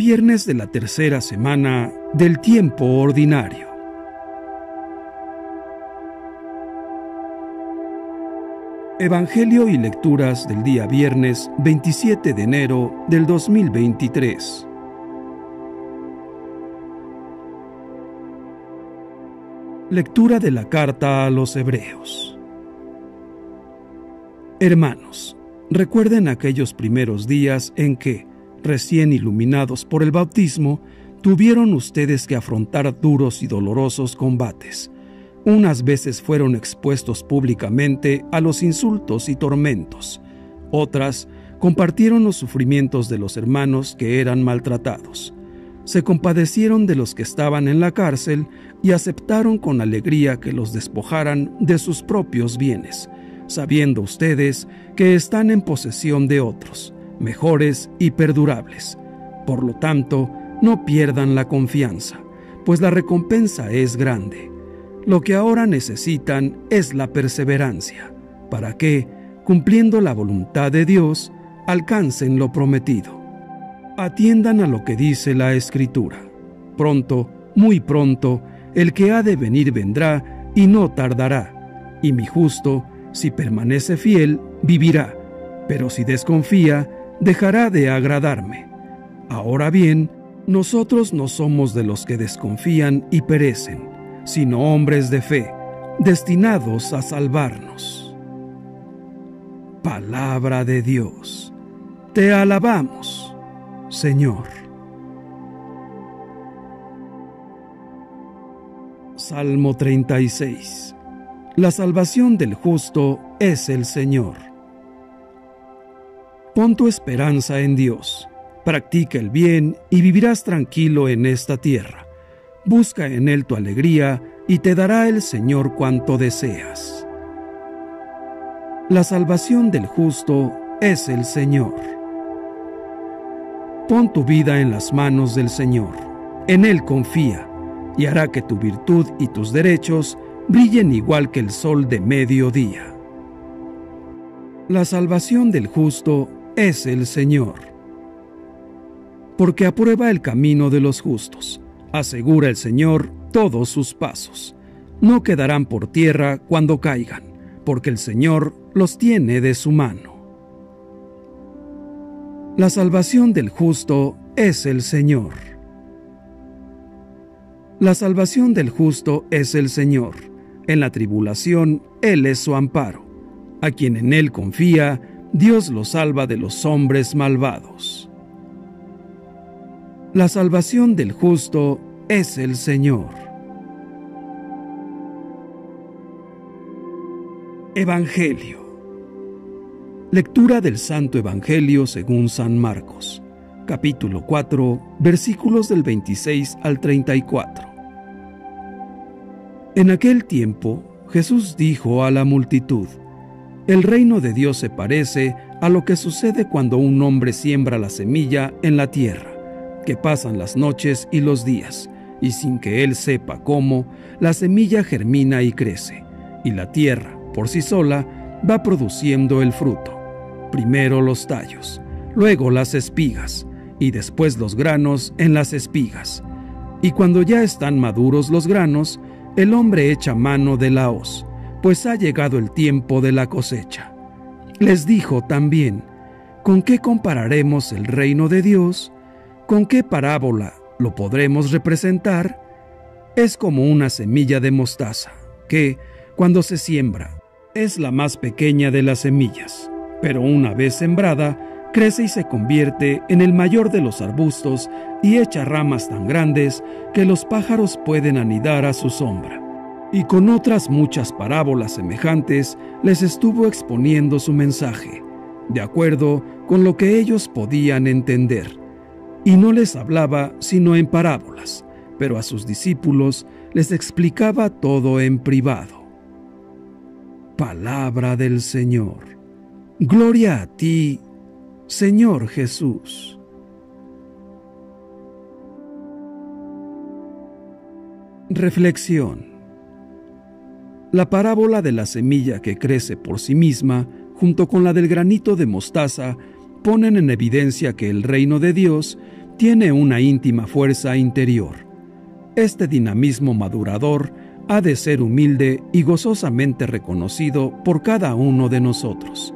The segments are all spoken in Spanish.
Viernes de la tercera semana del tiempo ordinario. Evangelio y lecturas del día viernes 27 de enero del 2023. Lectura de la carta a los Hebreos. Hermanos, recuerden aquellos primeros días en que, recién iluminados por el bautismo, tuvieron ustedes que afrontar duros y dolorosos combates. Unas veces fueron expuestos públicamente a los insultos y tormentos, otras compartieron los sufrimientos de los hermanos que eran maltratados. Se compadecieron de los que estaban en la cárcel y aceptaron con alegría que los despojaran de sus propios bienes, sabiendo ustedes que están en posesión de otros, mejores y perdurables. Por lo tanto, no pierdan la confianza, pues la recompensa es grande. Lo que ahora necesitan es la perseverancia, para que, cumpliendo la voluntad de Dios, alcancen lo prometido. Atiendan a lo que dice la Escritura. Pronto, muy pronto, el que ha de venir vendrá y no tardará, y mi justo, si permanece fiel, vivirá, pero si desconfía, dejará de agradarme. Ahora bien, nosotros no somos de los que desconfían y perecen, sino hombres de fe, destinados a salvarnos. Palabra de Dios. Te alabamos, Señor. Salmo 36 la salvación del justo es el Señor. Pon tu esperanza en Dios, practica el bien y vivirás tranquilo en esta tierra. Busca en Él tu alegría y te dará el Señor cuanto deseas. La salvación del justo es el Señor. Pon tu vida en las manos del Señor, en Él confía, y hará que tu virtud y tus derechos brillen igual que el sol de mediodía. La salvación del justo es el Señor, porque aprueba el camino de los justos, asegura el Señor todos sus pasos. No quedarán por tierra cuando caigan, porque el Señor los tiene de su mano. La salvación del justo es el Señor. La salvación del justo es el Señor en la tribulación, Él es su amparo. A quien en Él confía, Dios lo salva de los hombres malvados. La salvación del justo es el Señor. Evangelio. Lectura del Santo Evangelio según San Marcos, capítulo 4, versículos del 26 al 34. En aquel tiempo Jesús dijo a la multitud, El reino de Dios se parece a lo que sucede cuando un hombre siembra la semilla en la tierra, que pasan las noches y los días, y sin que él sepa cómo, la semilla germina y crece, y la tierra, por sí sola, va produciendo el fruto. Primero los tallos, luego las espigas, y después los granos en las espigas. Y cuando ya están maduros los granos, el hombre echa mano de la hoz, pues ha llegado el tiempo de la cosecha. Les dijo también, ¿con qué compararemos el reino de Dios? ¿Con qué parábola lo podremos representar? Es como una semilla de mostaza, que, cuando se siembra, es la más pequeña de las semillas, pero una vez sembrada, crece y se convierte en el mayor de los arbustos y echa ramas tan grandes que los pájaros pueden anidar a su sombra. Y con otras muchas parábolas semejantes les estuvo exponiendo su mensaje, de acuerdo con lo que ellos podían entender. Y no les hablaba sino en parábolas, pero a sus discípulos les explicaba todo en privado. Palabra del Señor. Gloria a ti, Señor Jesús. Reflexión. La parábola de la semilla que crece por sí misma, junto con la del granito de mostaza, ponen en evidencia que el reino de Dios tiene una íntima fuerza interior. Este dinamismo madurador ha de ser humilde y gozosamente reconocido por cada uno de nosotros.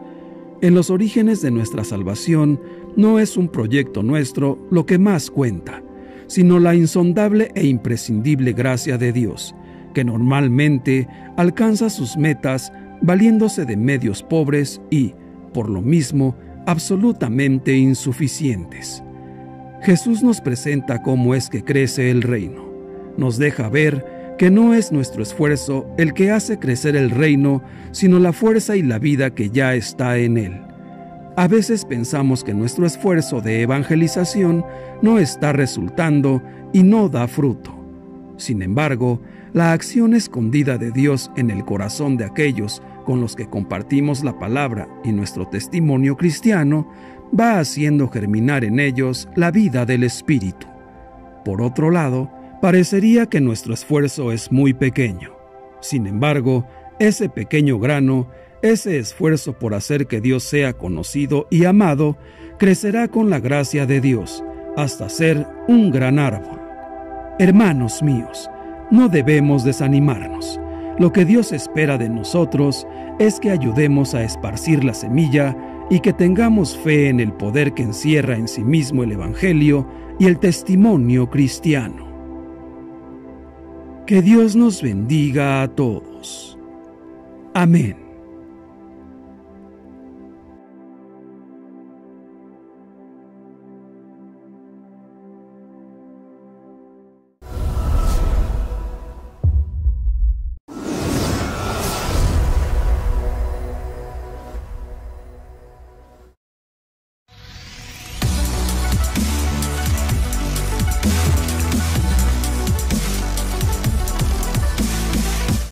En los orígenes de nuestra salvación no es un proyecto nuestro lo que más cuenta, sino la insondable e imprescindible gracia de Dios, que normalmente alcanza sus metas valiéndose de medios pobres y, por lo mismo, absolutamente insuficientes. Jesús nos presenta cómo es que crece el reino. Nos deja ver que no es nuestro esfuerzo el que hace crecer el reino, sino la fuerza y la vida que ya está en él. A veces pensamos que nuestro esfuerzo de evangelización no está resultando y no da fruto. Sin embargo, la acción escondida de Dios en el corazón de aquellos con los que compartimos la palabra y nuestro testimonio cristiano va haciendo germinar en ellos la vida del Espíritu. Por otro lado, parecería que nuestro esfuerzo es muy pequeño. Sin embargo, ese pequeño grano, ese esfuerzo por hacer que Dios sea conocido y amado, crecerá con la gracia de Dios hasta ser un gran árbol. Hermanos míos, no debemos desanimarnos. Lo que Dios espera de nosotros es que ayudemos a esparcir la semilla y que tengamos fe en el poder que encierra en sí mismo el Evangelio y el testimonio cristiano. Que Dios nos bendiga a todos. Amén.